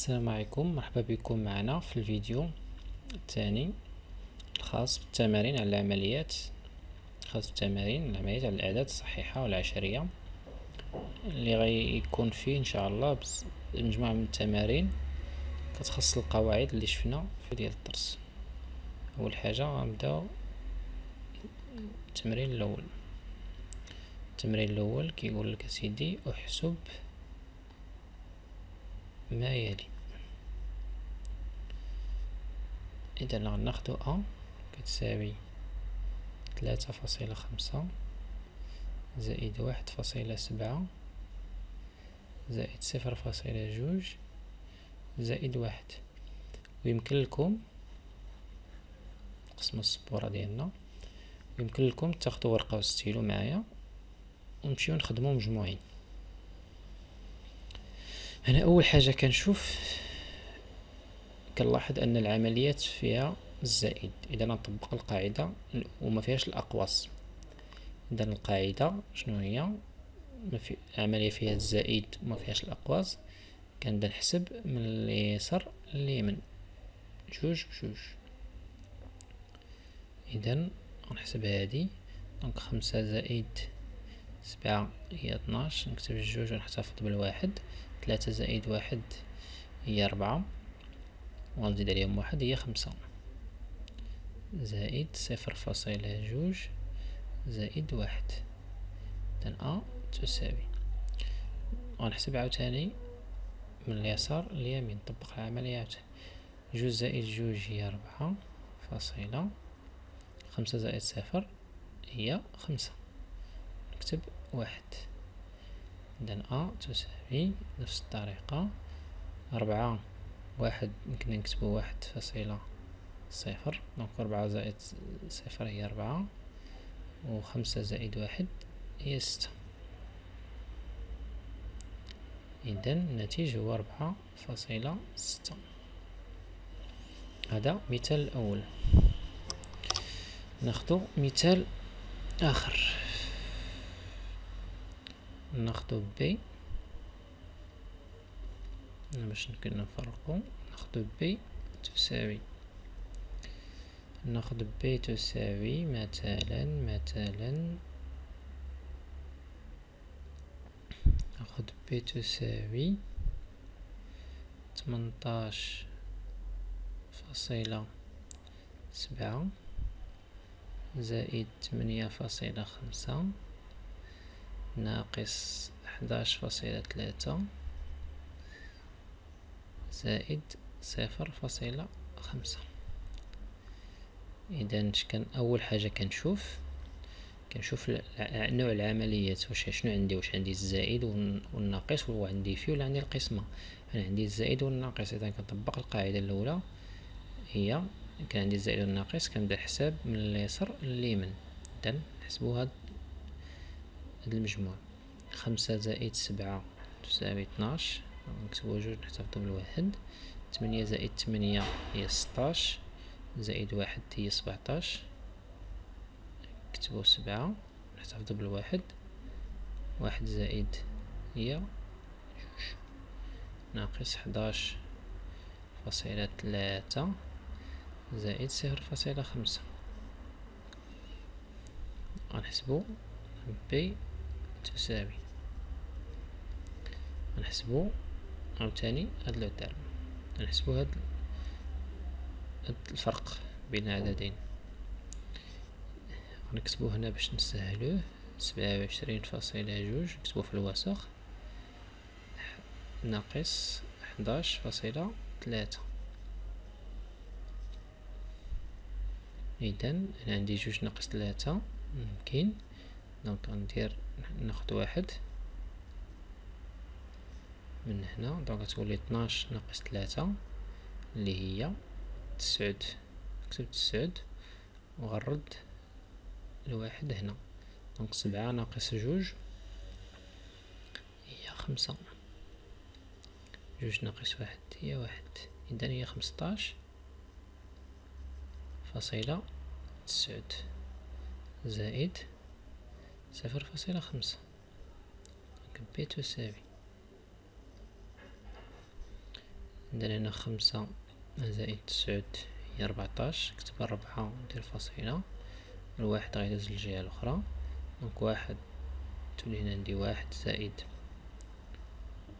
السلام عليكم مرحبا بكم معنا في الفيديو الثاني الخاص بالتمارين على العمليات خاص بالتمارين العمليات على الأعداد الصحيحة والعشرية اللي غيكون فيه إن شاء الله مجموعة من التمارين كتخص القواعد اللي شفنا في ديال الدرس. أول حاجة غنبداو التمرين الأول. التمرين الأول كيقول لك سيدي أحسب ما يلي. إذا غناخدو أ كتساوي ثلاثة فاصلة خمسة زائد واحد فاصلة سبعة زائد صفر فاصلة جوج زائد واحد. ويمكن لكم قسم السبورة ديالنا يمكن لكم تاخدو ورقة وستيلو معايا ونمشيو نخدمو مجموعين. هنا أول حاجة كنشوف كنلاحظ أن العمليات فيها الزائد إذا نطبق القاعدة وما فيهاش الأقواس. إذا القاعدة شنو هي؟ ما في عملية فيها الزائد وما فيهاش الأقواس. كنبدأ نحسب من اليسار لليمين. جوج بجوج. إذا غنحسب هادي. دونك خمسة زائد سبعة هي اثناش. نكتب الجوج ونحتفظ بالواحد. ثلاثة زائد واحد هي أربعة. وغنزيد عليهم واحد هي خمسة. زائد صفر فاصلة جوج زائد واحد. إذن أ تساوي. غنحسب عاوتاني من اليسار لليمين. نطبق العملية عاوتاني. جوج زائد جوج هي ربعة فاصلة. خمسة زائد صفر هي خمسة. نكتب واحد. إذن أ تساوي نفس الطريقة أربعة واحد يمكن نكتبو واحد فاصلة صفر دونك أربعة زائد صفر هي أربعة وخمسة زائد واحد هي ستة. إذا الناتج هو أربعة فاصلة ستة. هذا مثال الأول ناخدو مثال آخر. ناخدو بي. باش يمكن نفرقو. ناخدو بي تساوي. ناخد بي تساوي مثلا مثلا. ناخد بي تساوي تمنتاش فاصلة سبعة زائد تمنية فاصلة خمسة. ناقص حداش فاصلة ثلاثة زائد صفر فاصلة خمسة. اذا كان أول حاجة كنشوف كنشوف نوع العمليات واش شنو عندي واش عندي الزائد والناقص وعندي في ولا عندي القسمة. أنا عندي الزائد والناقص. اذا كنطبق القاعدة الأولى هي كان عندي الزائد والناقص كنبدأ الحساب من اليسار لليمين اذا نحسبو هاد المجموع. خمسة زائد سبعة تساوي اثناش. نكتبو جوج نحتفظو بالواحد تمنية زائد تمنية هي ستاش زائد واحد هي سبعتاش نكتبو سبعة نحتفظو بالواحد. واحد زائد هي جوج. ناقص حداش فاصلة ثلاثة زائد صفر فاصلة خمسة. غنحسبو بي تساوي. غنحسبو عاوتاني هاد le terme. غنحسبو هاد الفرق بين عددين غنكتبو هنا باش نسهلوه. سبعة وعشرين فاصلة جوج نكتبو في الوسط ناقص حداش فاصلة ثلاثة اذا أنا عندي جوج ناقص ثلاثة ممكن. donc غندير ناخد واحد. من هنا donc تولي اثناش ناقص ثلاثة اللي هي تسعود. نكتب تسعود وغنرد الواحد هنا. donc سبعة ناقص جوج هي خمسة. جوج ناقص واحد هي واحد. إذا هي خمسطاش فاصلة تسعود. زائد صفر فاصلة خمسة. B تساوي عندنا هنا خمسة زائد تسعود هي ربعتاش كتب الربعة ندير فاصلة. الواحد غيدوز للجهة الأخرى. donc واحد تولي هنا عندي واحد زائد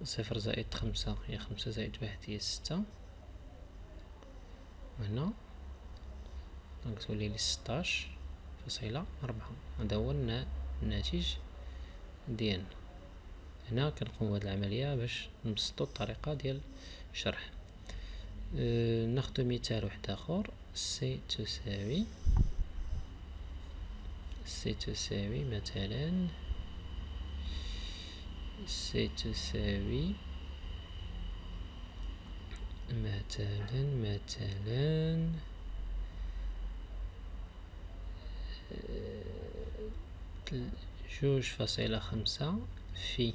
صفر زائد خمسة هي خمسة زائد واحد هي ستة. وهنا donc تولي لي ستاش فاصلة ربعة. هذا هو الناتج ديالنا هنا كنقوم بهاد العملية باش نبسطو الطريقة ديال الشرح. أه ناخدو مثال واحد آخر سي تساوي سي تساوي مثلا سي تساوي مثلا مثلا. جوج فاصلة خمسة في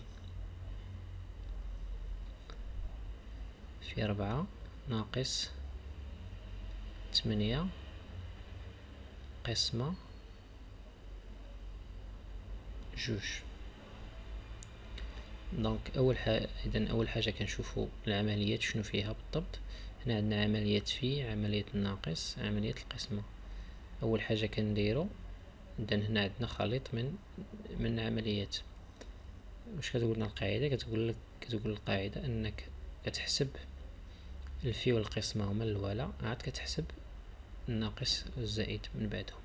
في ربعة ناقص تمنية قسمة جوج. donc أول حاجة اذا أول حاجة كنشوفوا العمليات شنو فيها بالضبط. هنا عندنا عملية في عملية الناقص عملية القسمة. أول حاجة كنديرو اذا هنا عندنا خليط من من عمليات. واش كتقول لنا القاعدة؟ كتقول لك كتقول القاعدة أنك كتحسب الفي والقسمة هما الاولى عاد كتحسب الناقص والزائد من بعدهم.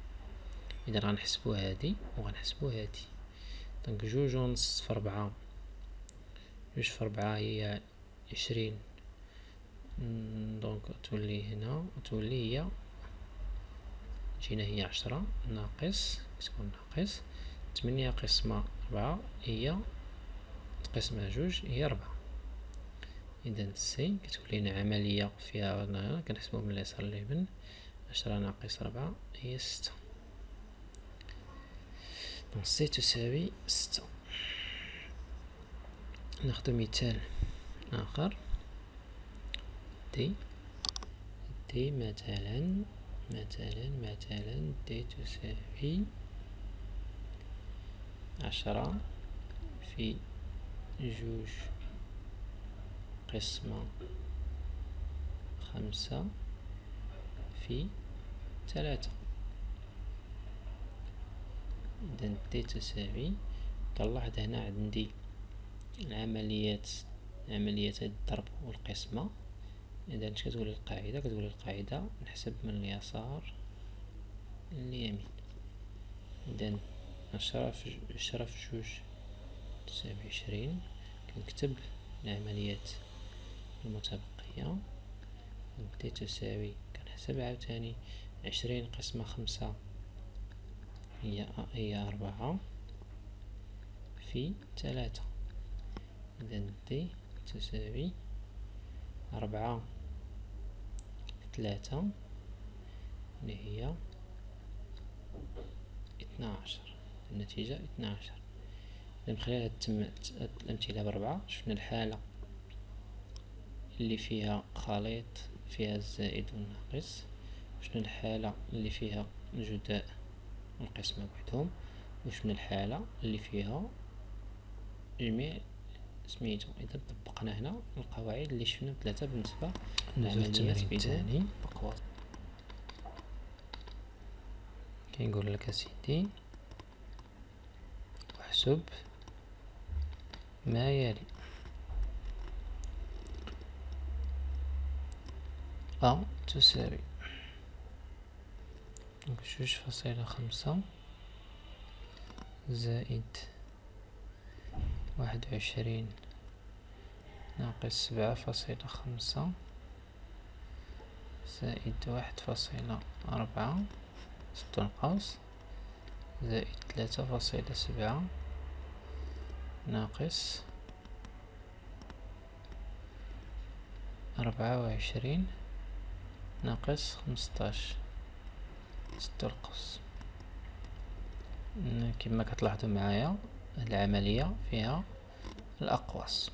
إذا غنحسبوا هادي وغنحسبوا هادي. donc جوج ونص في ربعة جوج في ربعة هي عشرين. donc تولي هنا تولي هي جينا هي عشرة ناقص كتكون ناقص. تمنية قسمة ربعة هي تقسم جوج هي ربعة. إذا C كتولي لنا عملية فيها كنحسبو من اليسار لليمين عشرة ناقص ربعة هي ستة. donc C تساوي ستة. ناخدو مثال آخر. D D مثلا مثلا مثلا D تساوي عشرة في جوج قسمة خمسة في ثلاثة. إذا دي تساوي كنلاحظ هنا عندي العمليات عمليات الضرب والقسمة. إذا اش كتقول القاعدة كتقول القاعدة نحسب من اليسار لليمين. إذا عشرة في جوج تساوي عشرين كنكتب العمليات المتبقية. دي تساوي كنحسب عاوتاني عشرين قسمة خمسة هي هي أربعة في ثلاثة إذا دي تساوي أربعة ثلاثة اللي هي اثنا عشر النتيجة اثنا عشر من خلال هاد الأمثلة بربعة شفنا الحالة اللي فيها خليط فيها الزائد والناقص. شفنا الحالة اللي فيها الجداء والقسمة بوحدهم وشفنا الحالة اللي فيها جميع سميتو. إذا طبقنا هنا القواعد اللي شفنا ثلاثة بالنسبة للعمليات بدون أقواس كيقول لك أسيدي. احسب ما يلي. أ تساوي. جوج فاصلة خمسة زائد واحد وعشرين. ناقص سبعة فاصلة خمسة زائد واحد فاصلة أربعة ستة نقاص زائد ثلاثة فاصلة سبعة ناقص أربعة وعشرين ناقص خمسطاش. ستة القوس كما كتلاحظوا معايا العملية فيها الأقواس.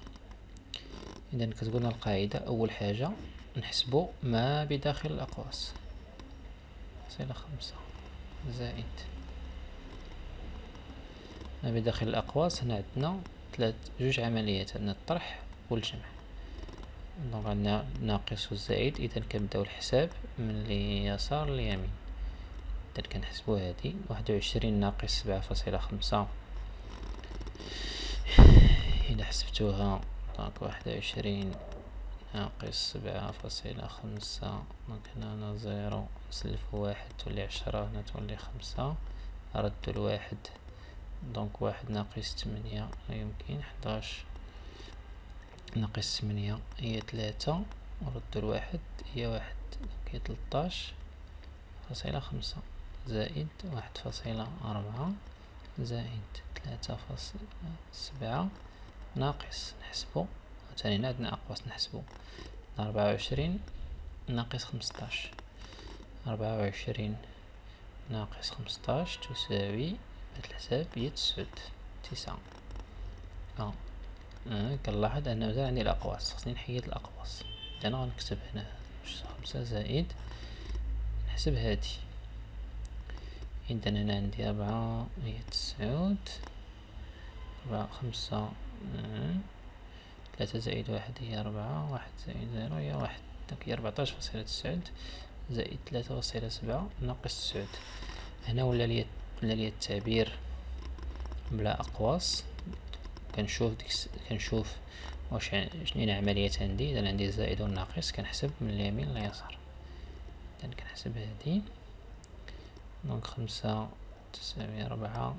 إذا كتقولنا القاعدة أول حاجة نحسبو ما بداخل الأقواس. صلة خمسة. زائد ما بداخل الأقواس هنا عندنا ثلاث جوج عمليات عندنا الطرح والجمع. دونك عندنا ناقص والزائد. اذا كنبداو الحساب من اليسار لليمين. اذا كنحسبو هادي واحد وعشرين ناقص سبعة فاصلة خمسة إذا حسبتوها donc واحد وعشرين ناقص سبعة فاصلة خمسة. donc هنا zéro نسلفو واحد تولي عشرة هنا تولي خمسة. ردو الواحد donc واحد ناقص تمنية. لا يمكن حداش ناقص ثمانية هي ثلاثة ورد الواحد هي واحد هي تلطاش فاصلة خمسة. زائد واحد فاصلة أربعة. زائد ثلاثة فاصلة سبعة. ناقص نحسبو هنا عندنا أقواس نحسبو أربعة وعشرين ناقص خمسطاش أربعة وعشرين ناقص خمسطاش تساوي هاد الحساب هي تسعود. تسعة. آه. كنلاحظ أن مازال عندي الأقواس. خصني نحيد الأقواس. أنا غنكتب هنا خمسة زائد نحسب هادي إذا هنا عندي أربعة هي تسعود. أربعة خمسة. ثلاثة زائد واحد هي أربعة. واحد زائد zéro هي واحد. donc هي ربعتاش فاصلة تسعود زائد ثلاثة فاصلة سبعة ناقص تسعود. هنا ولا لي ولا لي التعبير بلا أقواس؟ كنشوف ديك كنشوف واش شنو العمليات عندي. إذا عندي الزائد والناقص كنحسب من اليمين لليسار. اذا كنحسب هادي. دونك خمسة تساوي ربعة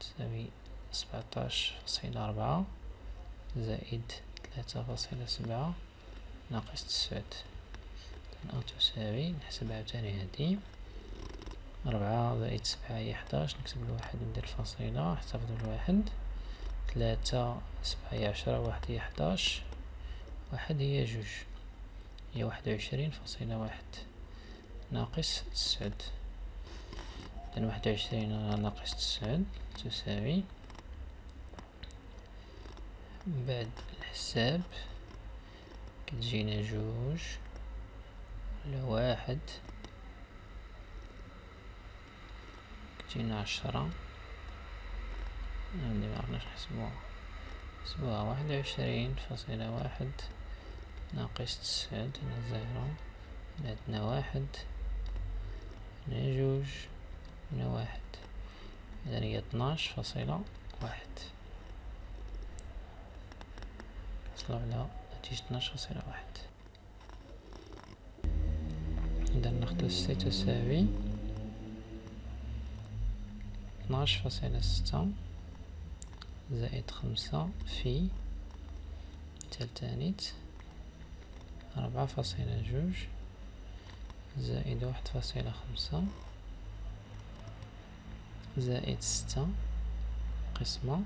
تساوي سبعتاش فاصلة أربعة زائد ثلاثة فاصلة سبعة ناقص تسعود أو تساوي نحسب عاوتاني هادي. ربعة زائد سبعة هي حداش نكتب الواحد ندير الفاصلة نحتفظ بالواحد ثلاثة سبعة هي عشرة واحد هي حداش واحد هي جوج. هي واحد وعشرين فاصلة واحد ناقص تسعود إذن واحد وعشرين ناقص تسعود تساوي. بعد الحساب كتجينا جوج لواحد كتجينا عشرة. عندي معرفناش نحسبوها. نحسبوها واحد وعشرين فاصلة واحد ناقص تسعود هنا zéro عندنا واحد هنا جوج. هنا واحد. إذا هي اثناش فاصلة واحد. نحصلو على نتيجة اثناش فاصلة واحد. إذا ناخدو C تساوي اثناش فاصلة ستة زائد خمسة في تالتانيت أربعة فاصلة جوج زائد واحد فاصلة خمسة. زائد ستة قسمة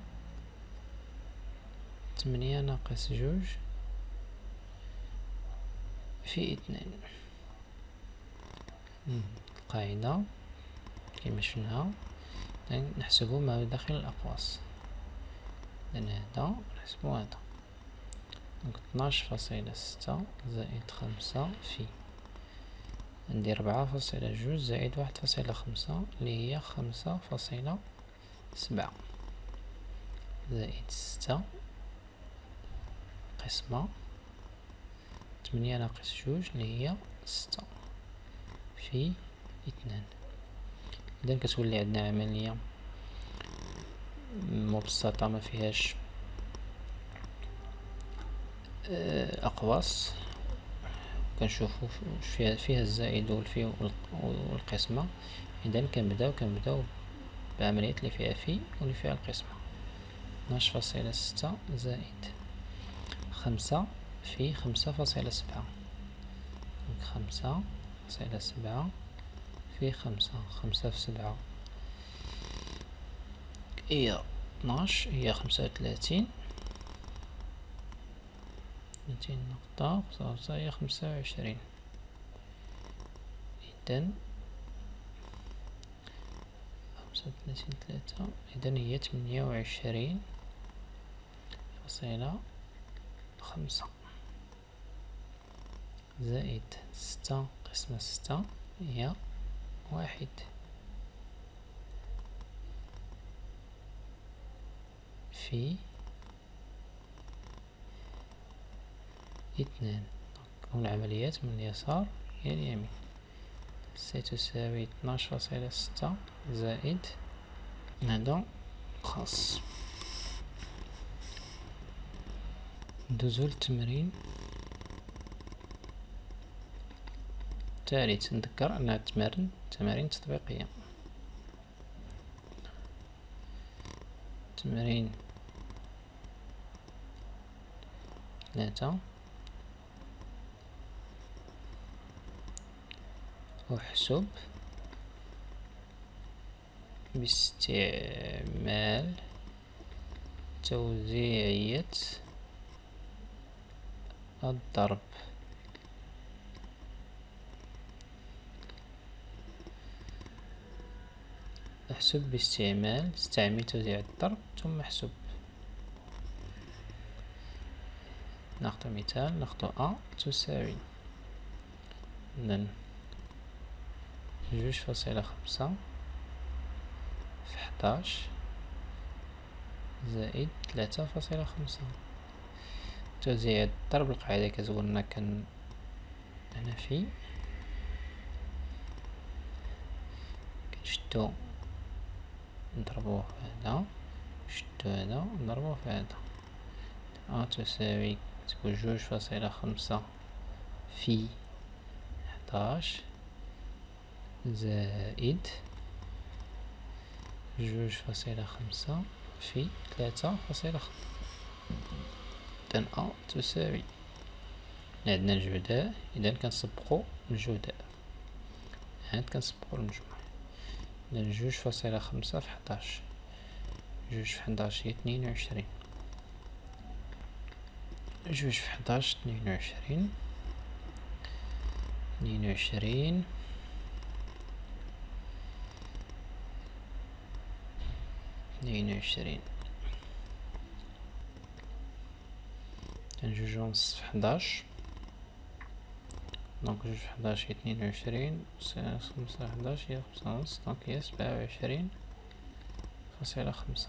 تمنية ناقص جوج في اثنين. القاعدة كما شفناها. نحسبو ما داخل الأقواس. لأن هذا نحسبو هذا. دونك اثناش فاصلة ستة زائد خمسة في عندي ربعة فاصلة جوج زائد واحد فاصلة خمسة اللي هي خمسة فاصلة سبعة زائد ستة قسمة تمنية ناقص جوج اللي هي ستة في اثنان إذا كتولي عندنا عملية مبسطة ما فيهاش آه، أقواس. كنشوفو فيها, فيها الزائد والفي والقسمة. إذا كنبداو كنبداو بعملية اللي فيها في واللي فيها القسمة. اثناش فاصلة ستة زائد خمسة في خمسة فاصلة سبعة. خمسة فاصلة سبعة في خمسة خمسة في سبعة. هي اثناش هي خمسة وثلاثين. ميتين نقطة خمسة خمسة وعشرين. إذن خمسة وثلاثين ثلاثة إذن هي تمنية وعشرين فاصلة خمسة. زائد ستة قسمة ستة هي واحد. في اثنان والعمليات من اليسار إلى اليمين. ستساوي اثناش فاصلة ستة زائد هذا خاص. ندوزو للتمرين الثالث نذكر أنها تمارين تمارين تطبيقية. تمرين ثلاثة. أحسب. باستعمال توزيعية الضرب. أحسب باستعمال استعمل توزيع الضرب ثم أحسب. ناخذ مثال ناخذ أ تساوي. إذن جوج فاصلة خمسة في حداش زائد ثلاثة فاصلة خمسة توزيع الضرب القاعدة كتقولنا كان هنا في كنشدو نضربوه هذا نشدو هذا نضربوه في هذا أ تساوي تكون جوج فاصلة خمسة في حداش زائد. جوج فاصلة خمسة في ثلاثة فاصلة خمسة. إذن أ تساوي. عندنا الجداء إذا كنسبقو الجداء هاد كنسبقو المجموع. إذن جوج فاصلة خمسة في حداش. جوج في حداش هي اثنين وعشرين. جوج في حداش اثنين وعشرين. اثنين وعشرين اثنين وعشرين. جوج ونص في حداش. donc جوج في حداش هي اثنين وعشرين خمسة حداش هي خمسة ونص donc هي سبعة وعشرين فاصلة خمسة.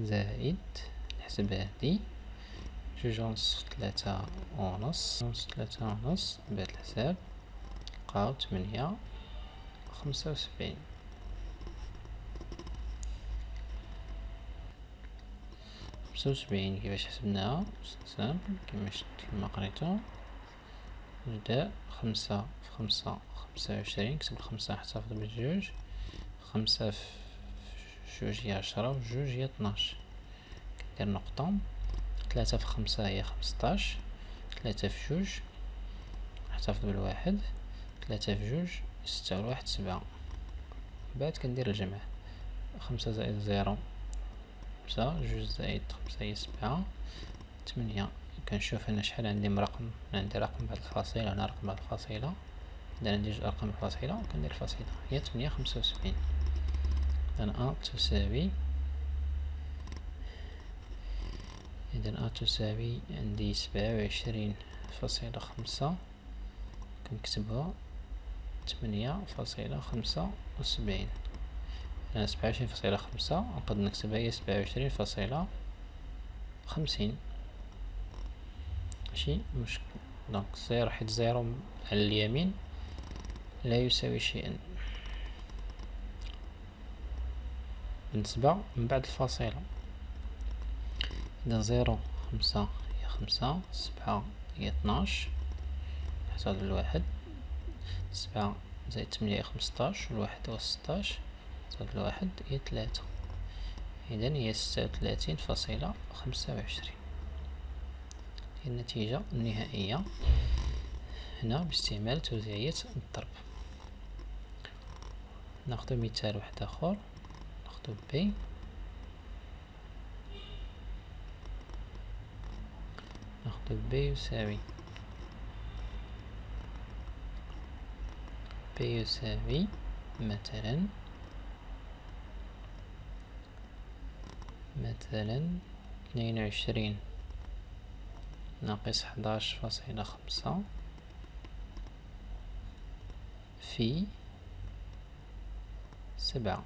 زائد نحسب هادي. جوج ونص ثلاثة ونص ونص ثلاثة ونص بعد الحساب. نلقاو تمنية خمسة وسبعين. خمسة وسبعين كيفاش حسبناها؟ simple كيما كيما قريتو. نبدا خمسة في خمسة خمسة وعشرين كتب الخمسة احتفظ بالجوج خمسة في جوج هي عشرة وجوج هي طناش. كندير نقطة. ثلاثة في خمسة هي خمسطاش. ثلاثة في جوج نحتفظ بالواحد ثلاثة في جوج ستة والواحد سبعة. بعد كندير الجمع. خمسة زائد زيرو. خمسة جوج زائد خمسة هي سبعة تمنية كنشوف أنا شحال عندي من رقم عندي رقم بعد الفاصلة هنا رقم بعد الفاصلة إذا عندي جوج أرقام الفاصلة كندير الفاصلة هي تمنية خمسة وسبعين إذا أ تساوي إذا أ تساوي عندي سبعة وعشرين فاصلة خمسة كنكتبها تمنية فاصلة خمسة وسبعين سبعة وعشرين فاصلة خمسة نقدر نكتبها هي سبعة وعشرين فاصلة خمسين. ماشي؟ مشكل donc zéro حيت zéro على اليمين لا يساوي شيئا. بالنسبة من بعد الفاصلة. إذا zéro خمسة هي خمسة سبعة هي اثناش نحسب الواحد. سبعة زائد تمنية هي خمسطاش والواحد هو ستاش. زائد الواحد هي تلاتة. إذا هي ستة وثلاثين فاصلة خمسة وعشرين. هي النتيجة النهائية هنا باستعمال توزيعية الضرب. ناخذ مثال واحد آخر. ناخذ بي ناخذ بي يساوي. بي يساوي مثلا مثلا اثنين وعشرين ناقص حداش فاصلة خمسة في سبعة.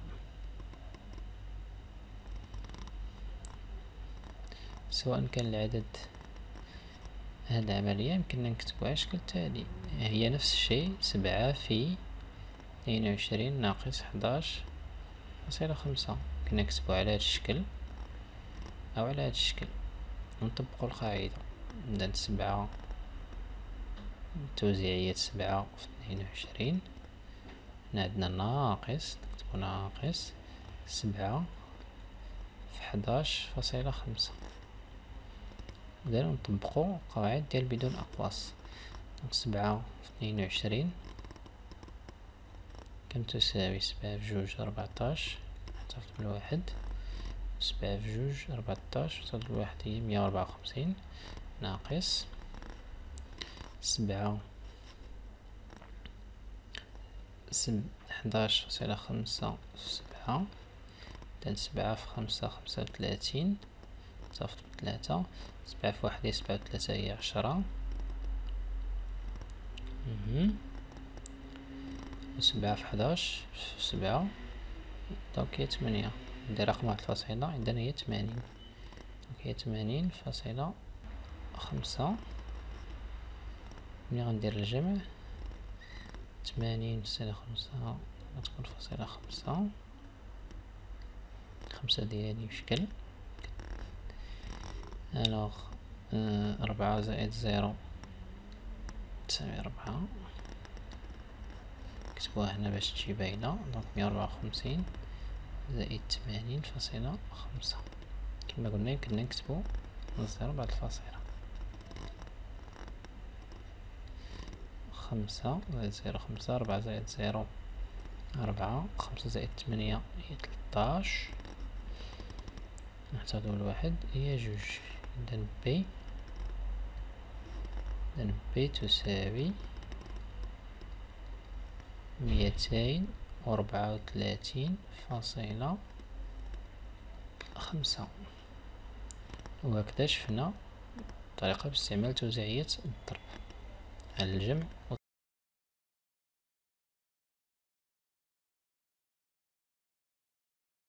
سواء كان العدد هاد العملية يمكننا نكتبوها على التالي هي نفس الشيء سبعة في اثنين وعشرين ناقص حداش فاصلة خمسة. يمكننا نكتبوها على هاد الشكل. أو على هاد الشكل ونطبقو القاعدة عندنا سبعة توزيعية سبعة في اثنين وعشرين عندنا ناقص نكتبو ناقص سبعة في حداش فاصلة خمسة. إذا نطبقو قواعد ديال بدون أقواس سبعة في اثنين وعشرين كم تساوي سبعة في جوج ربعتاش نحتفظ بالواحد سبعة في جوج ربعتاش نحتفظ بالواحد هي مية وربعة وخمسين. ناقص. سبعة. سب حداش فاصلة خمسة في سبعة. إذن سبعة في خمسة خمسة وثلاثين. صافط بثلاثة سبعة في واحد هي سبعة وثلاثة هي عشرة. سبعة في حداش في سبعة. دونك هي تمنية ندير رقم واحد الفاصلة عندنا هي تمانين. هي تمانين فاصلة خمسة. ملي غندير الجمع؟ تمانين فاصلة خمسة غتكون فاصلة خمسة. خمسة ديالي بشكل. alors ربعة زائد zéro تساوي ربعة نكتبوها هنا باش تجي باينة donc مية وربعة وخمسين. زائد تمانين فاصلة خمسة. كما قلنا يمكننا نكتبو ال zéro بعد الفاصلة. خمسة زائد zéro خمسة ربعة زائد zéro أربعة. خمسة زائد تمنية هي تلطاش نحتاجو الواحد هي جوج. إذن B إذن B تساوي ميتين وربعة وثلاثين فاصلة خمسة. وهكذا شفنا طريقة باستعمال توزيعية الضرب على الجمع